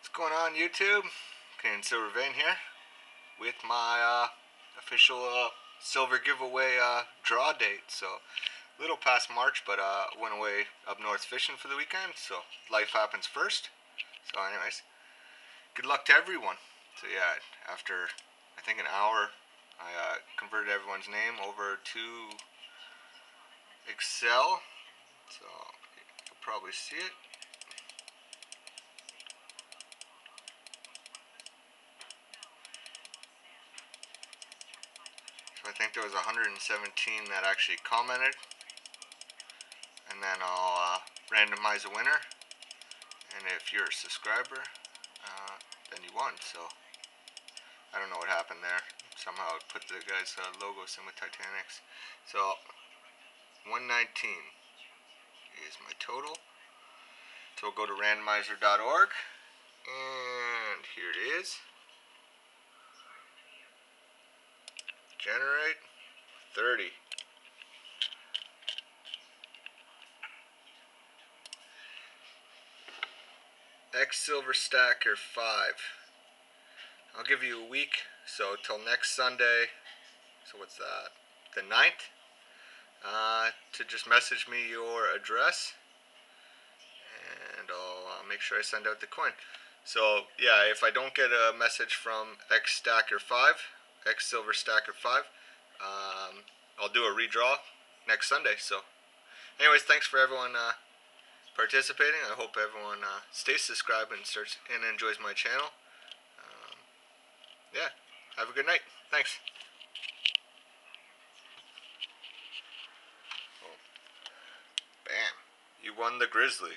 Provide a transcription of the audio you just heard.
What's going on YouTube? Canadian Silver Vein here with my uh, official uh, silver giveaway uh, draw date. So a little past March, but uh, went away up north fishing for the weekend. So life happens first. So anyways, good luck to everyone. So yeah, after I think an hour, I uh, converted everyone's name over to Excel. So you'll probably see it. I think there was 117 that actually commented. And then I'll uh, randomize a winner. And if you're a subscriber, uh, then you won. So I don't know what happened there. Somehow put the guy's uh, logos in with Titanics. So 119 is my total. So we'll go to randomizer.org. And here it is. Generate 30. X Silver Stacker 5. I'll give you a week, so till next Sunday, so what's that, the 9th, uh, to just message me your address, and I'll uh, make sure I send out the coin. So, yeah, if I don't get a message from X Stacker 5, X Silver Stacker 5. Um, I'll do a redraw next Sunday. So, anyways, thanks for everyone uh, participating. I hope everyone uh, stays subscribed and starts and enjoys my channel. Um, yeah, have a good night. Thanks. Oh. Bam. You won the Grizzly.